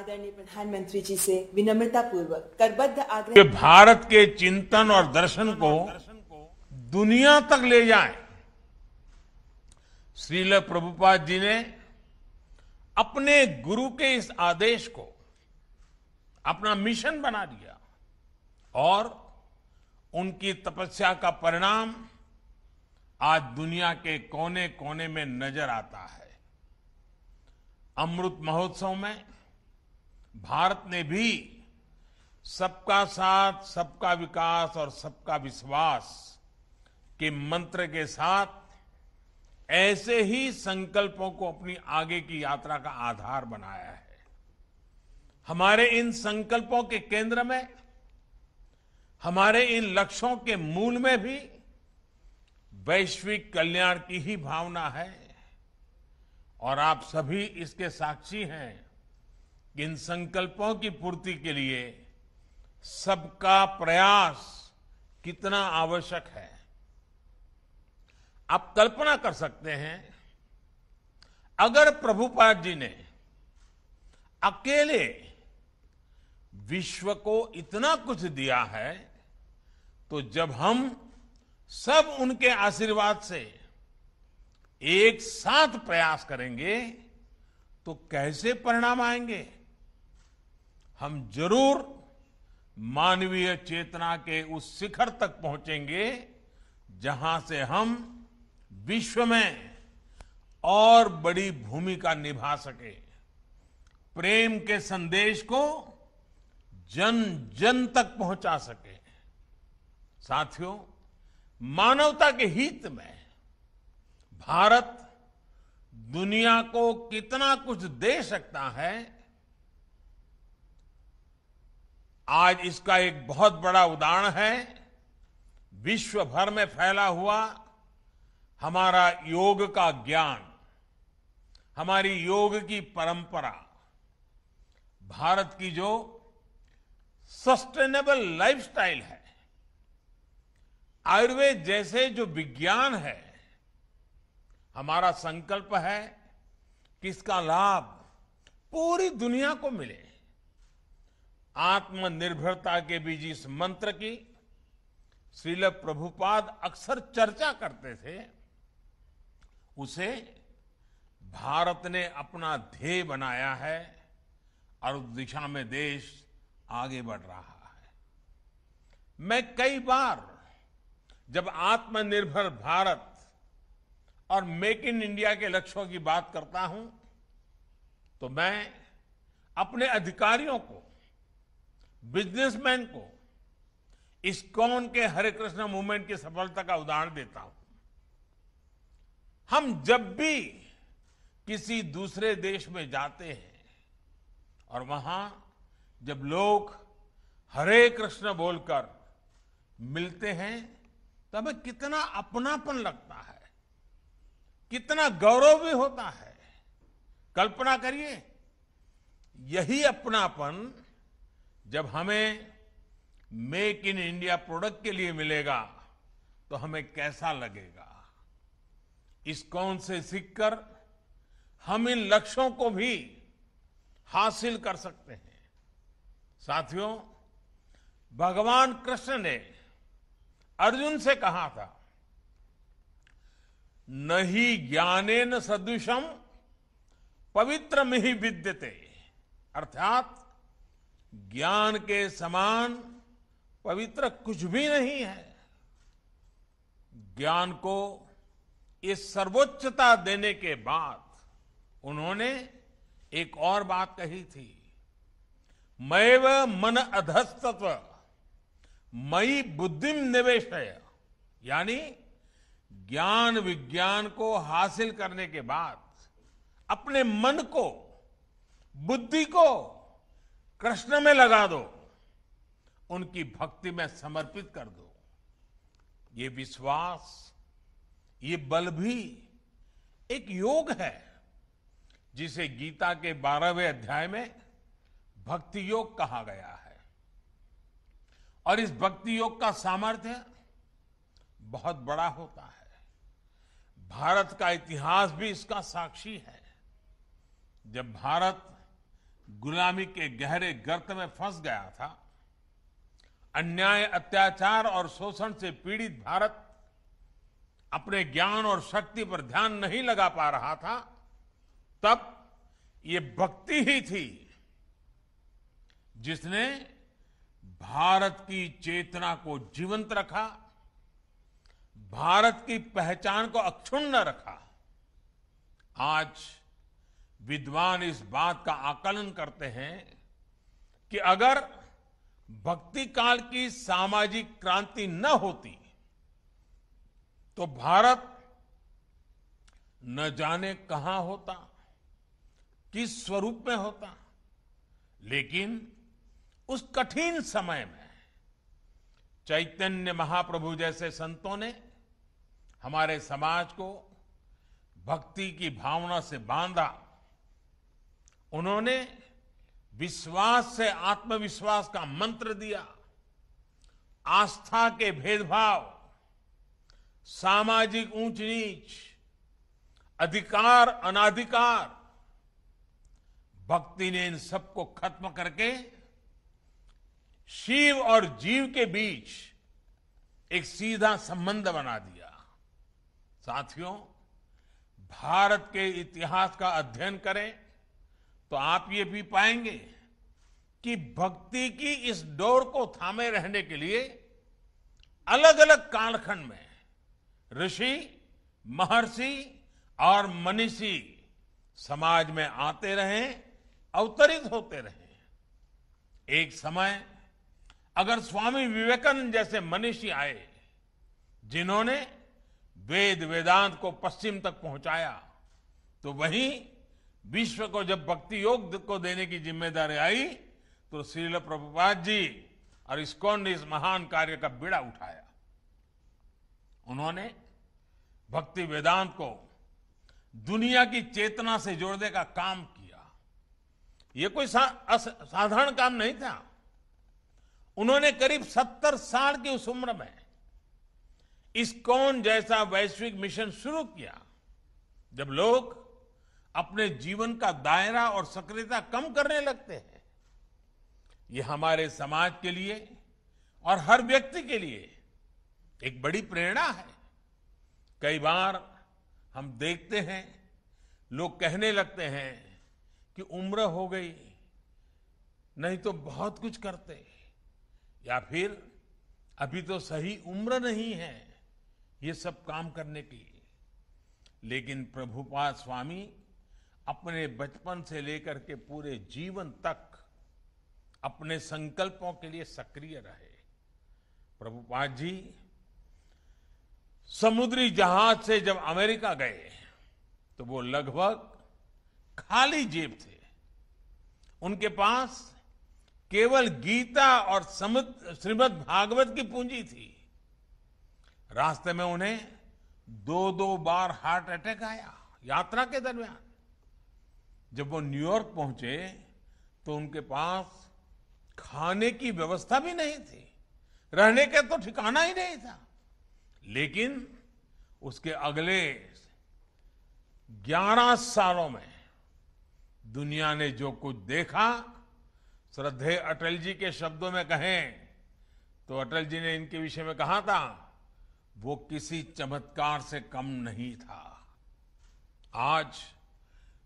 आदरणीय प्रधानमंत्री जी से विनम्रता पूर्वक करबद्ध आग्रह भारत के चिंतन और दर्शन को दुनिया तक ले जाए। श्रील प्रभुपाद जी ने अपने गुरु के इस आदेश को अपना मिशन बना दिया और उनकी तपस्या का परिणाम आज दुनिया के कोने कोने में नज़र आता है। अमृत महोत्सव में भारत ने भी सबका साथ, सबका विकास और सबका विश्वास के मंत्र के साथ ऐसे ही संकल्पों को अपनी आगे की यात्रा का आधार बनाया है। हमारे इन संकल्पों के केंद्र में, हमारे इन लक्ष्यों के मूल में भी वैश्विक कल्याण की ही भावना है। और आप सभी इसके साक्षी हैं। इन संकल्पों की पूर्ति के लिए सबका प्रयास कितना आवश्यक है। आप कल्पना कर सकते हैं, अगर प्रभुपाद जी ने अकेले विश्व को इतना कुछ दिया है तो जब हम सब उनके आशीर्वाद से एक साथ प्रयास करेंगे तो कैसे परिणाम आएँगे? हम ज़रूर मानवीय चेतना के उस शिखर तक पहुँचेंगे जहाँ से हम विश्व में और बड़ी भूमिका निभा सके। प्रेम के संदेश को जन जन तक पहुँचा सके। साथियों, मानवता के हित में भारत दुनिया को कितना कुछ दे सकता है आज इसका एक बहुत बड़ा उदाहरण है। विश्व भर में फैला हुआ हमारा योग का ज्ञान, हमारी योग की परंपरा, भारत की जो सस्टेनेबल लाइफस्टाइल है, आयुर्वेद जैसे जो विज्ञान है, हमारा संकल्प है कि इसका लाभ पूरी दुनिया को मिले। आत्मनिर्भरता के बीच इस मंत्र की श्रील प्रभुपाद अक्सर चर्चा करते थे, उसे भारत ने अपना ध्येय बनाया है और उस दिशा में देश आगे बढ़ रहा है। मैं कई बार जब आत्मनिर्भर भारत और मेक इन इंडिया के लक्ष्यों की बात करता हूँ तो मैं अपने अधिकारियों को बिजनेसमैन को इस्कॉन के हरे कृष्ण मूवमेंट की सफलता का उदाहरण देता हूँ। हम जब भी किसी दूसरे देश में जाते हैं और वहाँ जब लोग हरे कृष्ण बोलकर मिलते हैं तो हमें कितना अपनापन लगता है, कितना गौरव भी होता है। कल्पना करिए, यही अपनापन जब हमें मेक इन इंडिया प्रोडक्ट के लिए मिलेगा तो हमें कैसा लगेगा? इस कौन से सीखकर हम इन लक्ष्यों को भी हासिल कर सकते हैं। साथियों, भगवान कृष्ण ने अर्जुन से कहा था, नहीं ज्ञानेन सदृशम पवित्र में ही विद्यते। अर्थात ज्ञान के समान पवित्र कुछ भी नहीं है। ज्ञान को ये सर्वोच्चता देने के बाद उन्होंने एक और बात कही थी। मैव मन अधस्तत्व मई बुद्धिम निवेश यानी ज्ञान विज्ञान को हासिल करने के बाद अपने मन को, बुद्धि को कृष्ण में लगा दो। उनकी भक्ति में समर्पित कर दो। ये विश्वास, ये बल भी एक योग है, जिसे गीता के बारहवें अध्याय में भक्ति योग कहा गया है। और इस भक्ति योग का सामर्थ्य बहुत बड़ा होता है। भारत का इतिहास भी इसका साक्षी है। जब भारत गुलामी के गहरे गर्त में फंस गया था। अन्याय, अत्याचार और शोषण से पीड़ित भारत अपने ज्ञान और शक्ति पर ध्यान नहीं लगा पा रहा था। तब ये भक्ति ही थी जिसने भारत की चेतना को जीवंत रखा, भारत की पहचान को अक्षुण्ण रखा। आज विद्वान इस बात का आकलन करते हैं कि अगर भक्ति काल की सामाजिक क्रांति न होती तो भारत न जाने कहाँ होता, किस स्वरूप में होता। लेकिन उस कठिन समय में चैतन्य महाप्रभु जैसे संतों ने हमारे समाज को भक्ति की भावना से बांधा। उन्होंने विश्वास से आत्मविश्वास का मंत्र दिया। आस्था के भेदभाव, सामाजिक ऊंच नीच अधिकार, अनाधिकार, भक्ति ने इन सबको खत्म करके शिव और जीव के बीच एक सीधा संबंध बना दिया। साथियों, भारत के इतिहास का अध्ययन करें। तो आप ये भी पाएँगे कि भक्ति की इस डोर को थामे रहने के लिए अलग अलग कालखंड में ऋषि, महर्षि और मनीषी समाज में आते रहे, अवतरित होते रहे। एक समय अगर स्वामी विवेकानंद जैसे मनीषी आए, जिन्होंने वेद वेदांत को पश्चिम तक पहुँचाया तो वहीं विश्व को जब भक्ति योग को देने की ज़िम्मेदारी आई तो श्रील प्रभुपाद जी और इस्कॉन ने इस महान कार्य का बिड़ा उठाया। उन्होंने भक्ति वेदांत को दुनिया की चेतना से जोड़ने का काम किया। यह कोई साधारण काम नहीं था। उन्होंने करीब सत्तर साल की उस उम्र में इस्कॉन जैसा वैश्विक मिशन शुरू किया। जब लोग अपने जीवन का दायरा और सक्रियता कम करने लगते हैं। ये हमारे समाज के लिए और हर व्यक्ति के लिए एक बड़ी प्रेरणा है। कई बार हम देखते हैं, लोग कहने लगते हैं कि उम्र हो गई, नहीं तो बहुत कुछ करते। या फिर, अभी तो सही उम्र नहीं है ये सब काम करने की। लेकिन प्रभुपाद स्वामी अपने बचपन से लेकर के पूरे जीवन तक अपने संकल्पों के लिए सक्रिय रहे। प्रभुपाद जी, समुद्री जहाज़ से जब अमेरिका गए तो वो लगभग खाली जेब थे। उनके पास केवल गीता और श्रीमद भागवत की पूंजी थी। रास्ते में उन्हें दो दो बार हार्ट अटैक आया यात्रा के दरमियान। जब वो न्यूयॉर्क पहुँचे तो उनके पास खाने की व्यवस्था भी नहीं थी। रहने का तो ठिकाना ही नहीं था। लेकिन उसके अगले 11 सालों में दुनिया ने जो कुछ देखा, श्रद्धे अटल जी के शब्दों में कहें तो अटल जी ने इनके विषय में कहा था, वो किसी चमत्कार से कम नहीं था। आज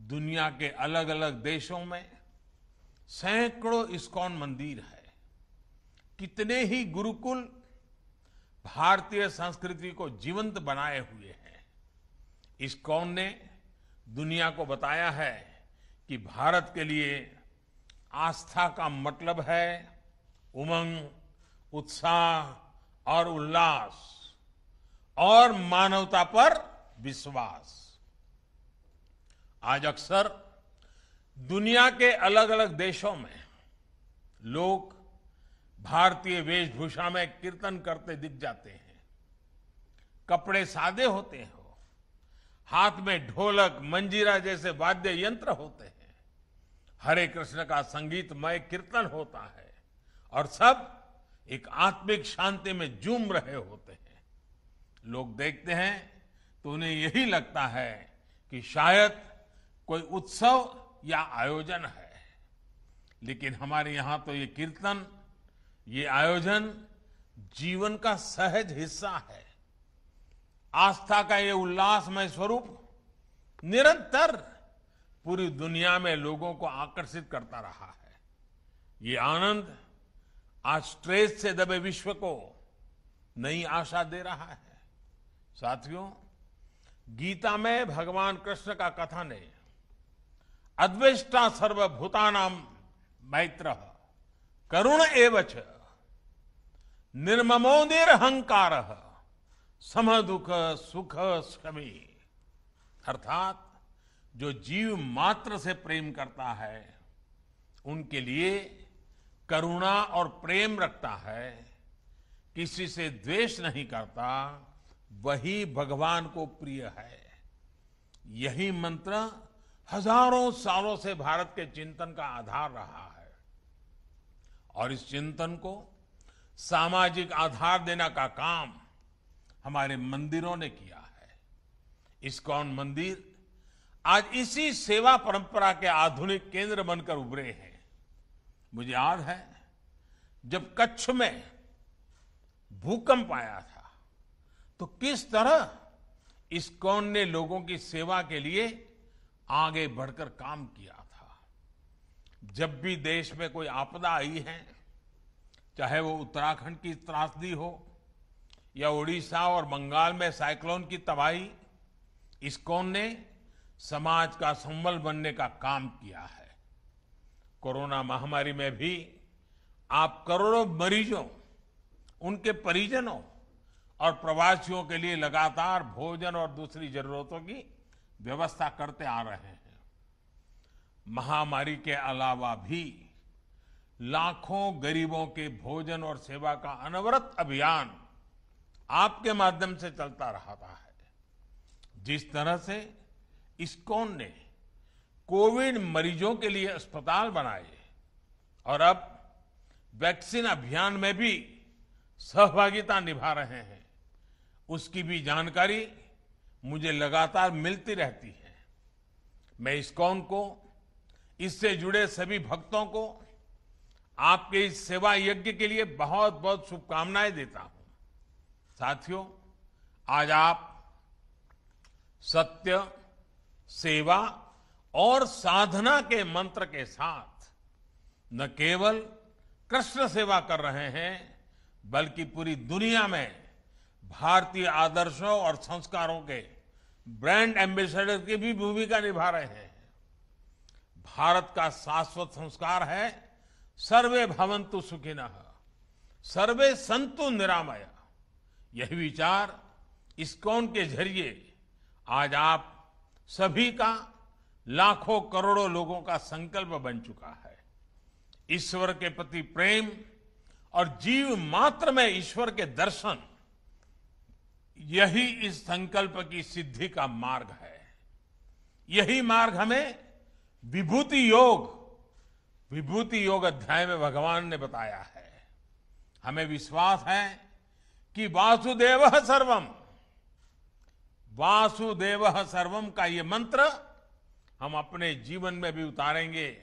दुनिया के अलग अलग देशों में सैकड़ों इस्कॉन मंदिर है। कितने ही गुरुकुल भारतीय संस्कृति को जीवंत बनाए हुए हैं। इस्कॉन ने दुनिया को बताया है कि भारत के लिए आस्था का मतलब है उमंग, उत्साह और उल्लास और मानवता पर विश्वास। आज अक्सर दुनिया के अलग अलग देशों में लोग भारतीय वेशभूषा में कीर्तन करते दिख जाते हैं। कपड़े सादे होते हो हाथ में ढोलक, मंजीरा जैसे वाद्य यंत्र होते हैं। हरे कृष्ण का संगीतमय कीर्तन होता है और सब एक आत्मिक शांति में जूम रहे होते हैं। लोग देखते हैं तो उन्हें यही लगता है कि शायद कोई उत्सव या आयोजन है। लेकिन हमारे यहाँ तो ये कीर्तन, ये आयोजन जीवन का सहज हिस्सा है। आस्था का ये उल्लासमय स्वरूप निरंतर पूरी दुनिया में लोगों को आकर्षित करता रहा है। ये आनंद आज स्ट्रेस से दबे विश्व को नई आशा दे रहा है। साथियों, गीता में भगवान कृष्ण का कथन है अद्वेष्टा सर्वभूतानाम मैत्र। करुण एवच। निर्ममो निरहंकार। सम दुख, सुख, शमी। अर्थात, जो जीव मात्र से प्रेम करता है, उनके लिए करुणा और प्रेम रखता है। किसी से द्वेष नहीं करता, वही भगवान को प्रिय है। यही मंत्र हज़ारों सालों से भारत के चिंतन का आधार रहा है। और इस चिंतन को सामाजिक आधार देने का काम हमारे मंदिरों ने किया है। इस्कॉन मंदिर? आज इसी सेवा परंपरा के आधुनिक केंद्र बनकर उभरे हैं। मुझे याद है, जब कच्छ में भूकंप आया था तो किस तरह इस्कॉन ने लोगों की सेवा के लिए आगे बढ़कर काम किया था। जब भी देश में कोई आपदा आई है, चाहे वो उत्तराखंड की त्रासदी हो, या उड़ीसा और बंगाल में साइक्लोन की तबाही, इस्कॉन ने समाज का संबल बनने का काम किया है। कोरोना महामारी में भी आप करोड़ों मरीजों, उनके परिजनों और प्रवासियों के लिए लगातार भोजन और दूसरी जरूरतों की व्यवस्था करते आ रहे हैं। महामारी के अलावा भी लाखों गरीबों के भोजन और सेवा का अनवरत अभियान आपके माध्यम से चलता रहा है। जिस तरह से इस्कॉन ने कोविड मरीजों के लिए अस्पताल बनाए और अब वैक्सीन अभियान में भी सहभागिता निभा रहे हैं, उसकी भी जानकारी मुझे लगातार मिलती रहती है। मैं इस्कॉन को, इससे जुड़े सभी भक्तों को, आपके इस सेवा यज्ञ के लिए बहुत बहुत शुभकामनाएँ देता हूँ। साथियों, आज आप सत्य, सेवा और साधना के मंत्र के साथ न केवल कृष्ण सेवा कर रहे हैं, बल्कि पूरी दुनिया में भारतीय आदर्शों और संस्कारों के ब्रांड एम्बेसडर की भी भूमिका निभा रहे हैं। भारत का शाश्वत संस्कार है, सर्वे भवंतु सुखिन, सर्वे संतु निरामय। यही विचार इस्कॉन के ज़रिए आज आप सभी का लाखों करोड़ों लोगों का संकल्प बन चुका है। ईश्वर के प्रति प्रेम और जीव मात्र में ईश्वर के दर्शन यही इस संकल्प की सिद्धि का मार्ग है। यही मार्ग हमें विभूति योग विभूति योग अध्याय में भगवान ने बताया है। हमें विश्वास है कि वासुदेव सर्वम वासुदेव सर्वम का ये मंत्र हम अपने जीवन में भी उतारेंगे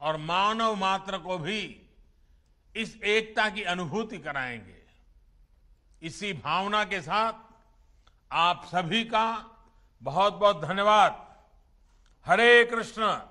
और मानव मात्र को भी इस एकता की अनुभूति कराएँगे। इसी भावना के साथ आप सभी का बहुत बहुत धन्यवाद। हरे कृष्ण।